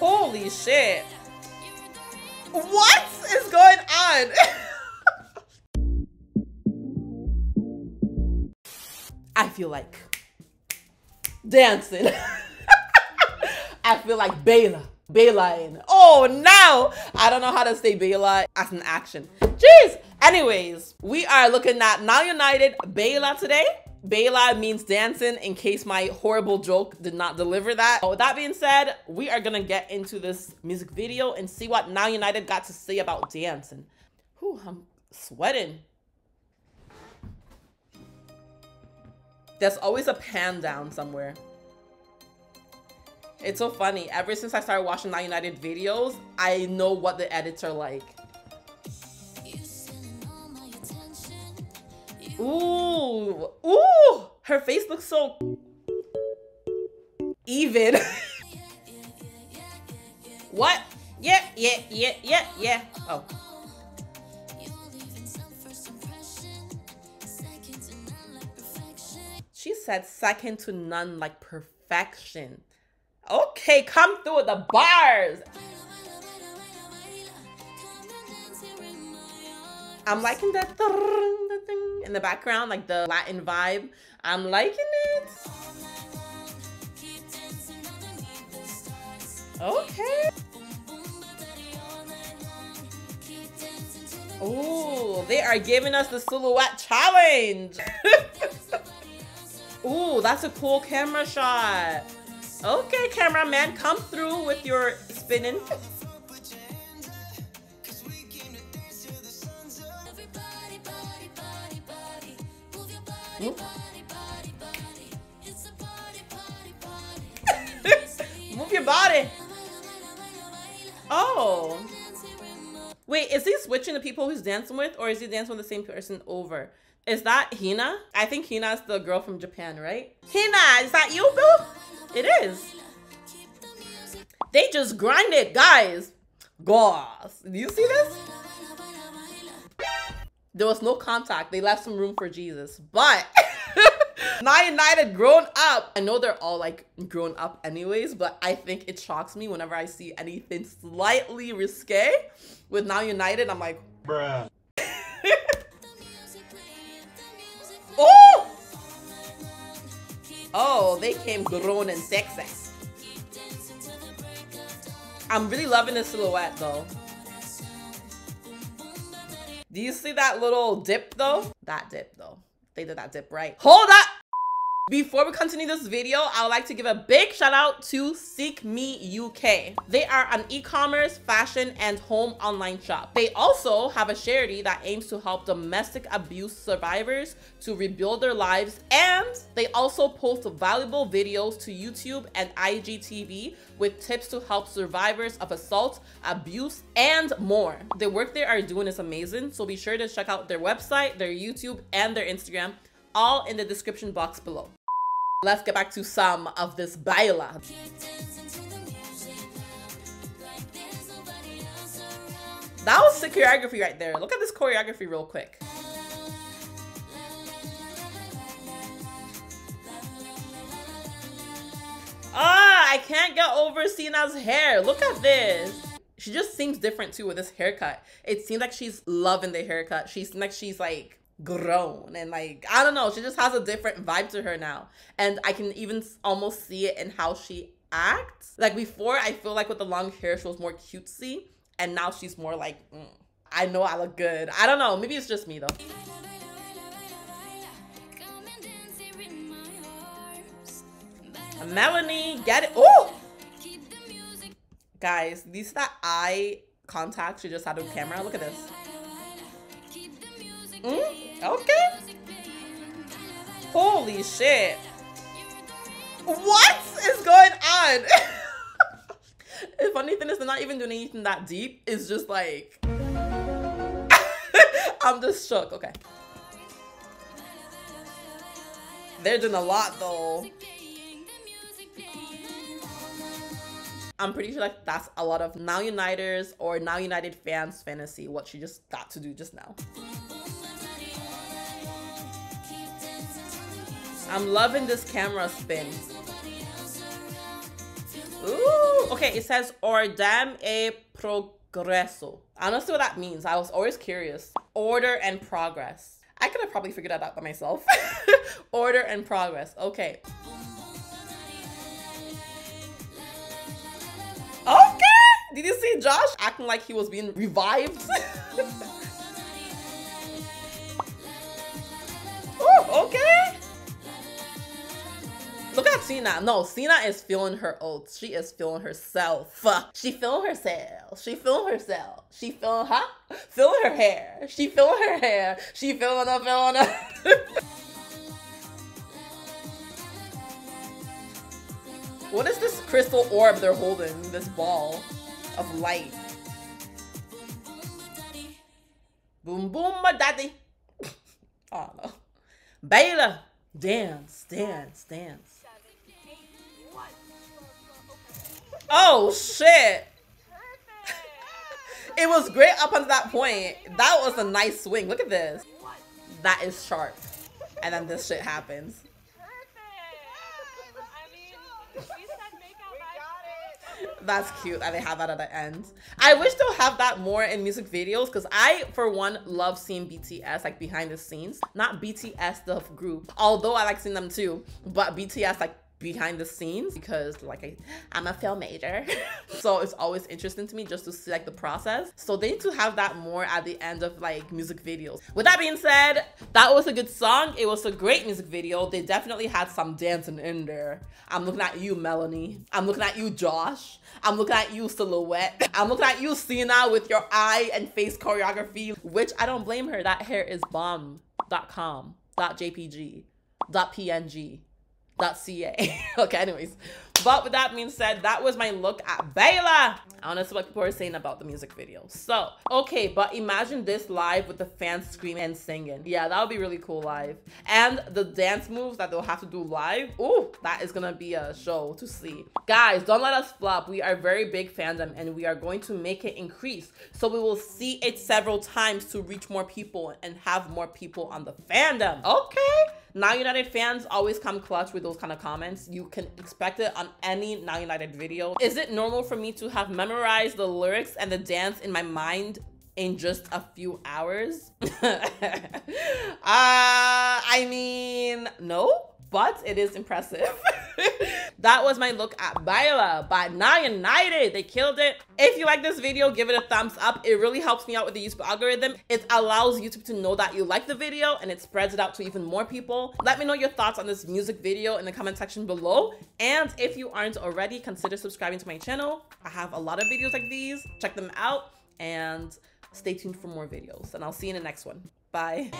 Holy shit. What is going on? I feel like dancing. I feel like Bela. Bela. Oh, now I don't know how to say Bela as an action. Jeez. Anyways, we are looking at Now United Baila today. Bela means dancing in case my horrible joke did not deliver that. With that being said, we are gonna get into this music video and see what Now United got to say about dancing. Whew, I'm sweating. There's always a pan down somewhere. It's so funny. Ever since I started watching Now United videos, I know what the edits are like. Ooh, ooh, her face looks so even. what? Yeah, yeah, yeah, yeah, yeah. Oh. She said second to none like perfection. Okay, come through with the bars. I'm liking that in the background, like the Latin vibe. I'm liking it. Okay. Oh, they are giving us the silhouette challenge. Ooh, that's a cool camera shot. Okay, cameraman, come through with your spinning. Move your body. Oh. Wait, is he switching the people he's dancing with or is he dancing with the same person over? Is that Hina? I think Hina is the girl from Japan, right? Hina, is that you, boo? It is. They just grind it, guys. Goss. Do you see this? There was no contact. They left some room for Jesus. But Now United grown up. I know they're all like grown up anyways, but I think it shocks me whenever I see anything slightly risque with Now United. I'm like, bruh. oh! Oh, they came grown and sexy. I'm really loving the silhouette though. Do you see that little dip though? That dip though. They did that dip right. Hold up! Before we continue this video, I would like to give a big shout out to Seek Me UK. They are an e-commerce, fashion, and home online shop. They also have a charity that aims to help domestic abuse survivors to rebuild their lives, and they also post valuable videos to YouTube and IGTV with tips to help survivors of assault, abuse, and more. The work they are doing is amazing, so be sure to check out their website, their YouTube, and their Instagram all in the description box below. Let's get back to some of this baila. That was the choreography right there. Look at this choreography real quick. Ah, I can't get over Sina's hair. Look at this. She just seems different too with this haircut. It seems like she's loving the haircut. She seems like she's like grown and like I don't know, she just has a different vibe to her now. And I can even almost see it in how she acts. Like before, I feel like with the long hair, she was more cutesy, and now she's more like, mm, I know I look good. I don't know, maybe it's just me though. Melanie, get it. Oh! Guys, these that eye contact she just had with camera. Look at this. Mm? Okay. Holy shit. What is going on? the funny thing is they're not even doing anything that deep. It's just like I'm just shook. Okay. They're doing a lot though. I'm pretty sure like that's a lot of Now Uniters or Now United fans fantasy, what she just got to do just now. I'm loving this camera spin. Ooh, okay, it says ordem e progresso. I don't know what that means. I was always curious. Order and progress. I could have probably figured that out by myself. Order and progress. Okay. Okay. Did you see Josh acting like he was being revived? Sina. No, Sina is feeling her oats. She is feeling herself. She feeling herself. She feeling herself. She feeling huh? Feeling her hair. She feeling her hair. She feeling her, feeling her. what is this crystal orb they're holding? This ball of light. Boom boom, my daddy. I don't know. Baylor, dance, dance, dance. Oh shit. it was great up until that point. That was a nice swing. Look at this. That is sharp. And then this shit happens. That's cute that they have that at the end. I wish they'll have that more in music videos because I, for one, love seeing BTS like behind the scenes. Not BTS the group, although I like seeing them too, but BTS like behind the scenes because like I, I'm a film major. so it's always interesting to me just to see like the process. So they need to have that more at the end of like music videos. With that being said, that was a good song. It was a great music video. They definitely had some dancing in there. I'm looking at you, Melanie. I'm looking at you, Josh. I'm looking at you, Silhouette. I'm looking at you, Sina, with your eye and face choreography, which I don't blame her. That hair is bomb.com, .jpg, .png. .ca. okay, anyways. But with that being said, that was my look at Baila. I don't know what people are saying about the music video. So, okay, but imagine this live with the fans screaming and singing. Yeah, that would be really cool live. And the dance moves that they'll have to do live. Ooh, that is gonna be a show to see. Guys, don't let us flop. We are very big fandom and we are going to make it increase. So we will see it several times to reach more people and have more people on the fandom. Okay. Now United fans always come clutch with those kind of comments. You can expect it on any Now United video. Is it normal for me to have memorized the lyrics and the dance in my mind in just a few hours? uh, I mean, no, but it is impressive. that was my look at Baila by Now United. They killed it. If you like this video, give it a thumbs up. It really helps me out with the YouTube algorithm. It allows YouTube to know that you like the video and it spreads it out to even more people. Let me know your thoughts on this music video in the comment section below. And if you aren't already, consider subscribing to my channel. I have a lot of videos like these. Check them out and stay tuned for more videos. And I'll see you in the next one. Bye.